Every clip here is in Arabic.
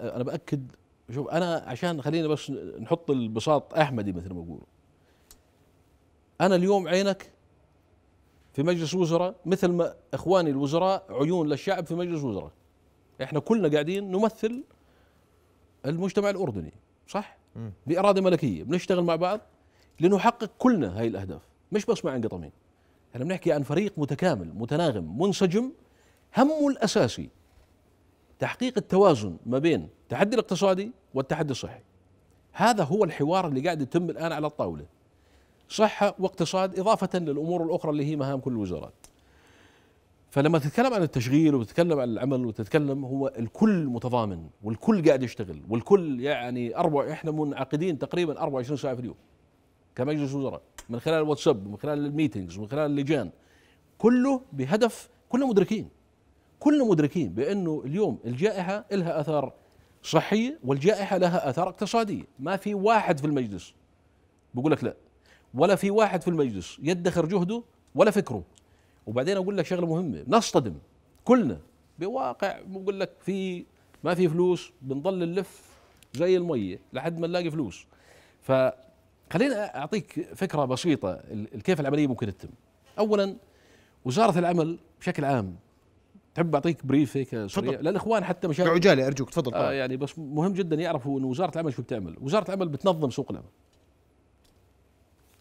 أنا بأكد شوف أنا عشان خلينا بس نحط البساط أحمدي مثل ما بقولوا أنا اليوم عينك في مجلس وزراء مثل ما إخواني الوزراء عيون للشعب في مجلس وزراء. إحنا كلنا قاعدين نمثل المجتمع الأردني صح؟ باراده ملكية بنشتغل مع بعض لنحقق كلنا هاي الأهداف مش بس مع انقطامين إحنا بنحكي عن فريق متكامل متناغم منسجم همه الأساسي تحقيق التوازن ما بين التحدي الاقتصادي والتحدي الصحي. هذا هو الحوار اللي قاعد يتم الآن على الطاولة. صحة واقتصاد إضافة للأمور الأخرى اللي هي مهام كل الوزارات. فلما تتكلم عن التشغيل وتتكلم عن العمل وتتكلم هو الكل متضامن والكل قاعد يشتغل والكل يعني أربع إحنا منعقدين تقريبا 24 ساعة في اليوم كمجلس وزراء من خلال الواتساب من خلال الميتينجز من خلال اللجان كله بهدف كلنا مدركين. كلنا مدركين بأنه اليوم الجائحة لها اثار صحيه والجائحة لها اثار اقتصاديه ما في واحد في المجلس بقول لك لا ولا في واحد في المجلس يدخر جهده ولا فكره. وبعدين أقول لك شغلة مهمة نصطدم كلنا بواقع بقول لك في ما في فلوس بنضل نلف زي المية لحد ما نلاقي فلوس. فخلينا أعطيك فكرة بسيطة كيف العملية ممكن تتم. اولا وزارة العمل بشكل عام تحب أعطيك بريف هيك سريع للاخوان حتى مشان بعجاله أرجوك تفضل آه يعني بس مهم جدا يعرفوا انه وزارة العمل شو بتعمل. وزارة العمل بتنظم سوق العمل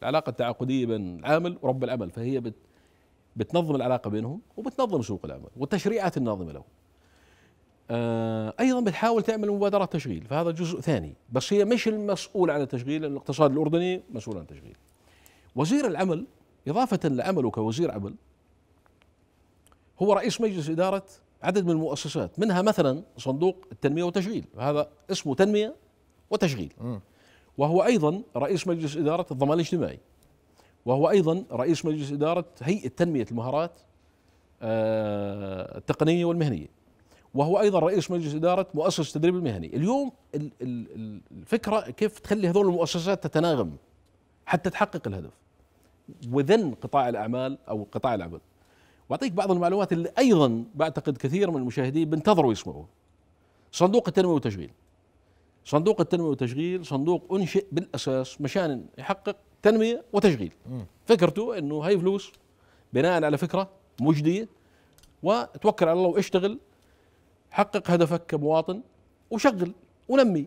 العلاقة التعاقدية بين العامل ورب العمل فهي بت بتنظم العلاقة بينهم وبتنظم سوق العمل والتشريعات الناظمة له. آه أيضا بتحاول تعمل مبادرات تشغيل فهذا جزء ثاني. بس هي مش المسؤول عن التشغيل لأن الاقتصاد الأردني مسؤول عن التشغيل. وزير العمل إضافة لعمله كوزير عمل هو رئيس مجلس إدارة عدد من المؤسسات منها مثلا صندوق التنمية والتشغيل هذا اسمه تنمية وتشغيل. وهو أيضا رئيس مجلس إدارة الضمان الاجتماعي. وهو أيضا رئيس مجلس إدارة هيئة تنمية المهارات آه، التقنية والمهنية. وهو أيضا رئيس مجلس إدارة مؤسسة التدريب المهني. اليوم الفكرة كيف تخلي هذول المؤسسات تتناغم حتى تحقق الهدف. وذن قطاع الأعمال أو قطاع العمل. وأعطيك بعض المعلومات اللي أيضا بعتقد كثير من المشاهدين بينتظروا يسمعوا صندوق التنمية والتشغيل. صندوق التنمية والتشغيل صندوق أنشئ بالأساس مشان يحقق تنمية وتشغيل. فكرته إنه هاي فلوس بناء على فكرة مجدية وتوكل على الله واشتغل حقق هدفك كمواطن وشغل ونمي.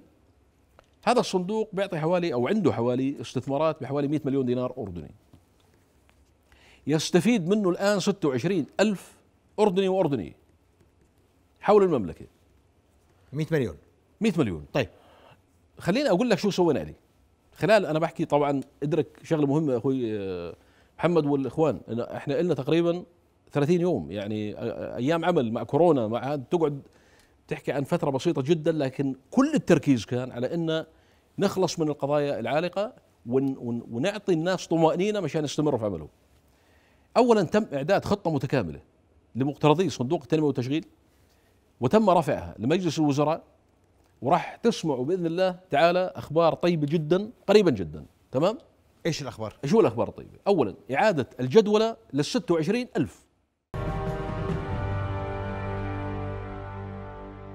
هذا الصندوق بيعطي حوالي أو عنده حوالي استثمارات بحوالي 100 مليون دينار أردني. يستفيد منه الآن 26 ألف أردني وأردني حول المملكة. 100 مليون. 100 مليون. طيب. خليني أقول لك شو سوينا عليه خلال أنا بحكي طبعا إدرك شغلة مهمة أخوي آه، محمد والإخوان إحنا لنا تقريبا 30 يوم يعني أيام عمل مع كورونا مع تقعد تحكي عن فترة بسيطة جدا لكن كل التركيز كان على إن نخلص من القضايا العالقة ونعطي الناس طمأنينة مشان يستمروا في عملهم. اولا تم إعداد خطة متكاملة لمقترضي صندوق التنمية والتشغيل وتم رفعها لمجلس الوزراء وراح تسمعوا بإذن الله تعالى أخبار طيبة جدا قريبا جدا تمام؟ إيش الأخبار؟ هو الأخبار الطيبة؟ اولا إعادة الجدولة لل 26 ألف.